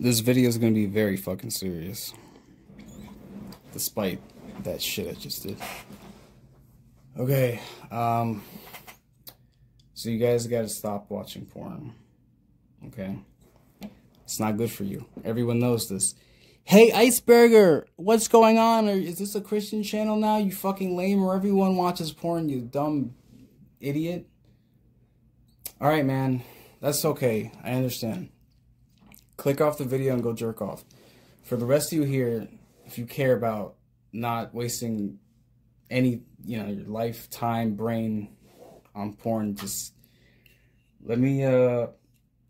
This video is going to be very fucking serious. Despite that shit I just did. Okay, um, so you guys got to stop watching porn. Okay? It's not good for you. Everyone knows this. Hey, Iceberger, what's going on? Is this a Christian channel now? You fucking lame, or everyone watches porn, you dumb idiot? Alright, man. That's okay. I understand. Click off the video and go jerk off. For the rest of you here, if you care about not wasting any, you know, your life, time, brain on porn, just let me uh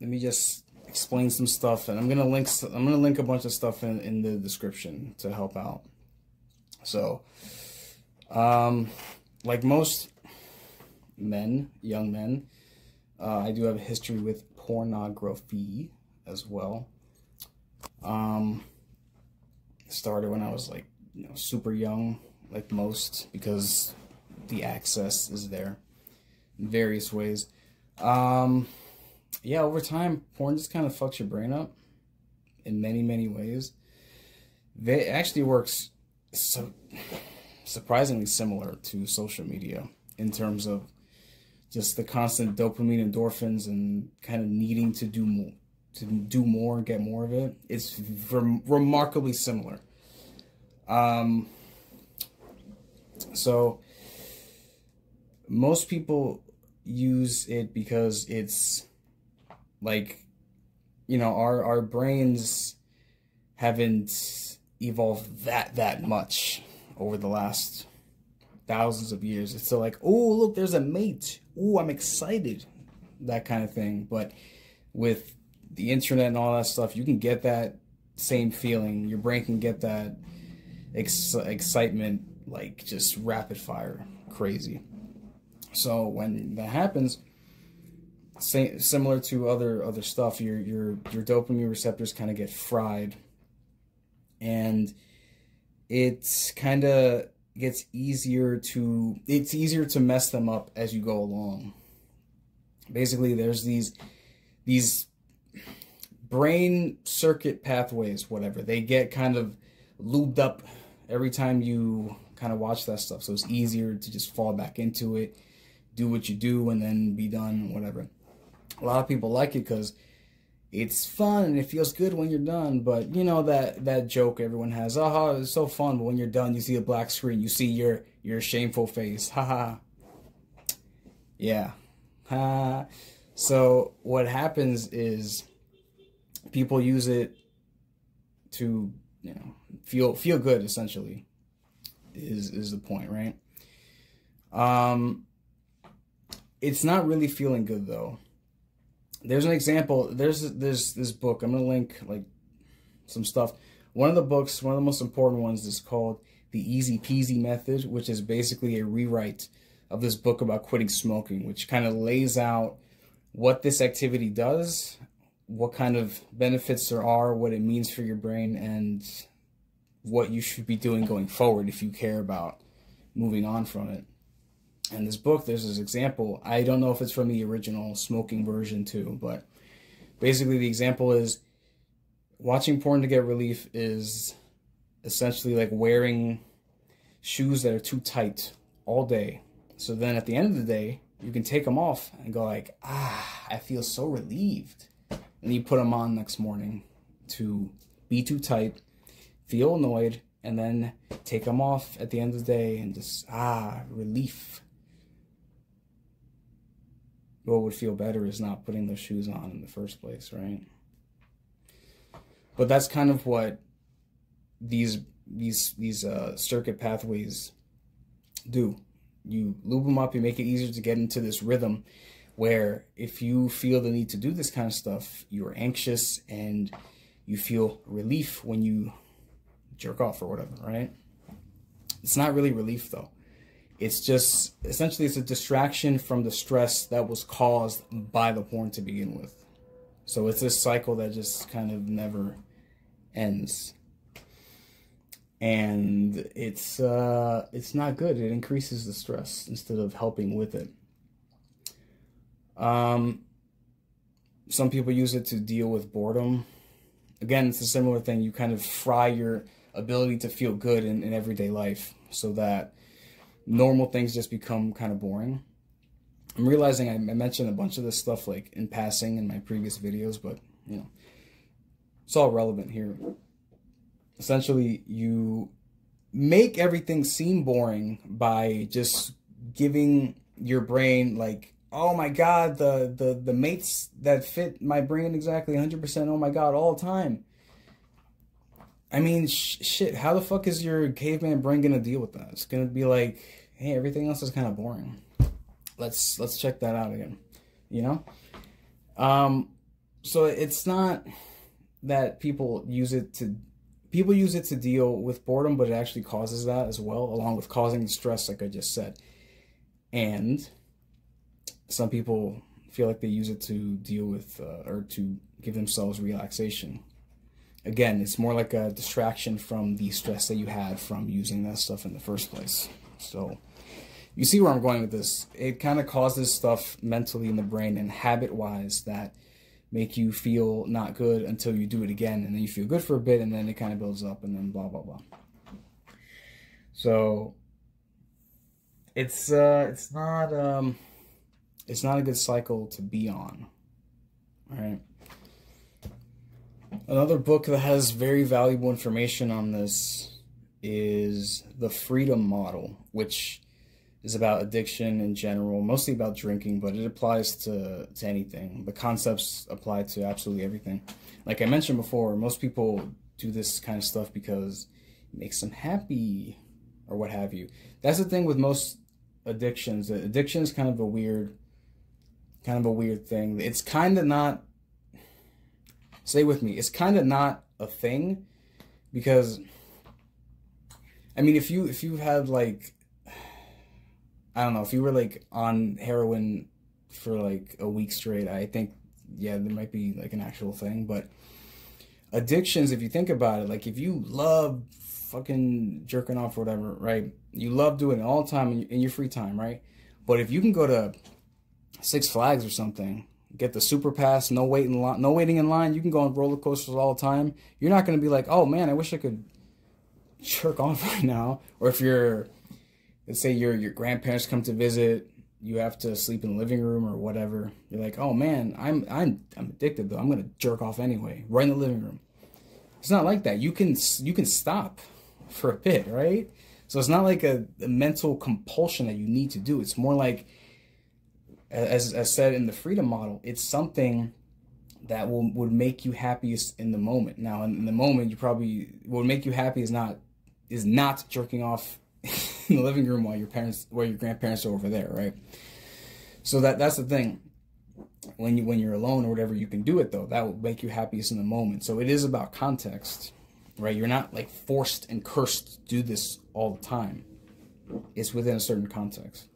let me just explain some stuff and I'm gonna link I'm gonna link a bunch of stuff in, in the description to help out. So um like most men, young men, uh, I do have a history with pornography as well. Um started when I was like, you know, super young, like most, because the access is there in various ways. Um, yeah, over time, porn just kind of fucks your brain up in many, many ways. It actually works so surprisingly similar to social media in terms of just the constant dopamine endorphins and kind of needing to do more to do more get more of it. It's rem- remarkably similar. Um, so most people use it because it's like you know our our brains haven't evolved that that much over the last thousands of years. It's still like, oh look, there's a mate. Oh, I'm excited, that kind of thing. But with the internet and all that stuff, you can get that same feeling. Your brain can get that ex- excitement like just rapid fire, crazy. So when that happens, same, similar to other other stuff, your your your dopamine receptors kind of get fried, and it kind of gets easier to it's easier to mess them up as you go along. Basically, there's these these brain circuit pathways, whatever. They get kind of lubed up every time you kind of watch that stuff. So it's easier to just fall back into it, do what you do, and then be done, whatever. A lot of people like it because it's fun and it feels good when you're done. But you know that that joke everyone has, ah, aha, it's so fun. But when you're done, you see a black screen, you see your your shameful face, haha. Yeah, ha. So what happens is people use it to you know feel feel good essentially is is the point right? Um it's not really feeling good though. There's an example there's there's this book i'm gonna link like some stuff. One of the books one of the most important ones is called the easy peasy method which is basically a rewrite of this book about quitting smoking which kind of lays out what this activity does what kind of benefits there are what it means for your brain and what you should be doing going forward if you care about moving on from it. And this book, there's this example. I don't know if it's from the original smoking version too, but basically the example is watching porn to get relief is essentially like wearing shoes that are too tight all day. So then at the end of the day, you can take them off and go like, ah, I feel so relieved. And you put them on next morning to be too tight feel annoyed, and then take them off at the end of the day and just, ah, relief. What would feel better is not putting those shoes on in the first place, right? But that's kind of what these these these uh, circuit pathways do. You lube them up, you make it easier to get into this rhythm where if you feel the need to do this kind of stuff, you're anxious and you feel relief when you jerk off or whatever, right? It's not really relief though. It's just essentially it's a distraction from the stress that was caused by the porn to begin with. So it's this cycle that just kind of never ends. And it's uh it's not good. It increases the stress instead of helping with it. Um some people use it to deal with boredom again, it's a similar thing. You kind of fry your ability to feel good in, in everyday life so that normal things just become kind of boring. I'm realizing I, I mentioned a bunch of this stuff like in passing in my previous videos, but you know, it's all relevant here. Essentially, you make everything seem boring by just giving your brain like oh my god the the the mates that fit my brain exactly 100% oh my god all the time. I mean sh- shit how the fuck is your caveman brain gonna deal with that? It's gonna be like hey everything else is kind of boring. Let's let's check that out again you know? Um so it's not that people use it to people use it to deal with boredom but it actually causes that as well along with causing stress like i just said. And some people feel like they use it to deal with uh, or to give themselves relaxation. Again, it's more like a distraction from the stress that you had from using that stuff in the first place. So, you see where I'm going with this. It kind of causes stuff mentally in the brain and habit wise that make you feel not good until you do it again and then you feel good for a bit and then it kind of builds up and then blah blah blah. So, it's uh it's not um it's not a good cycle to be on. All right. Another book that has very valuable information on this is The Freedom Model, which is about addiction in general, mostly about drinking, but it applies to, to anything. The concepts apply to absolutely everything. Like I mentioned before, most people do this kind of stuff because it makes them happy or what have you. That's the thing with most addictions. Addiction is kind of a weird kind of a weird thing. It's kind of not. Stay with me. It's kind of not a thing because. I mean, if you if you had like, I don't know, if you were like on heroin for like a week straight, I think yeah, there might be like an actual thing, but addictions, if you think about it, like if you love fucking jerking off or whatever, right? You love doing it all the time in your free time, right? But if you can go to Six Flags or something. Get the super pass, no waiting line, no waiting in line. You can go on roller coasters all the time. You're not going to be like, oh man, I wish I could jerk off right now. Or if you're, let's say your your grandparents come to visit, you have to sleep in the living room or whatever. You're like, oh man, I'm I'm I'm addicted though. I'm gonna jerk off anyway, right in the living room. It's not like that. You can you can stop for a bit, right? So it's not like a, a mental compulsion that you need to do. It's more like as, as said in the freedom model, it's something that will would make you happiest in the moment. Now, in, in the moment, you probably what would make you happy is not is not jerking off in the living room while your parents while your grandparents are over there, right? So that that's the thing. When you when you're alone or whatever, you can do it though. That will make you happiest in the moment. So it is about context, right? You're not like forced and cursed to do this all the time. It's within a certain context.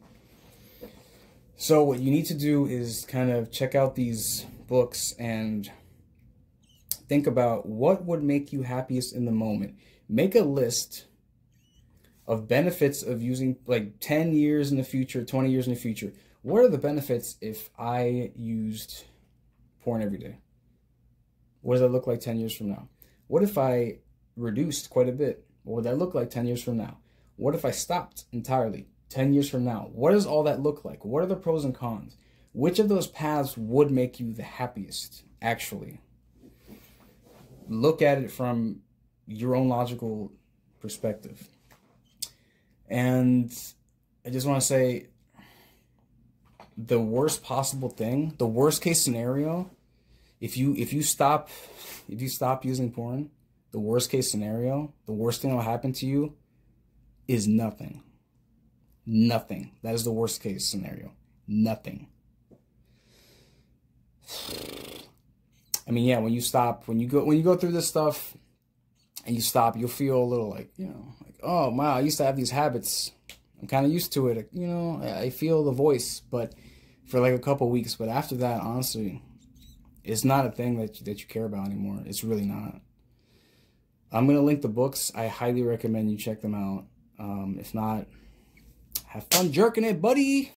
So what you need to do is kind of check out these books and think about what would make you happiest in the moment. Make a list of benefits of using like 10 years in the future, 20 years in the future. What are the benefits if I used porn every day? What does that look like 10 years from now? What if I reduced quite a bit? What would that look like 10 years from now? What if I stopped entirely? 10 years from now? What does all that look like? What are the pros and cons? Which of those paths would make you the happiest, actually? Look at it from your own logical perspective. And I just want to say the worst possible thing, the worst case scenario, if you if you stop if you stop using porn, the worst case scenario, the worst thing that will happen to you is nothing. Nothing. That is the worst case scenario. Nothing. I mean, yeah, when you stop, when you go, when you go through this stuff and you stop, you'll feel a little like, you know, like, oh, wow, I used to have these habits. I'm kind of used to it. You know, I feel the voice, but for like a couple weeks. But after that, honestly, it's not a thing that you, that you care about anymore. It's really not. I'm to link the books. I highly recommend you check them out. Um, if not, have fun jerking it, buddy.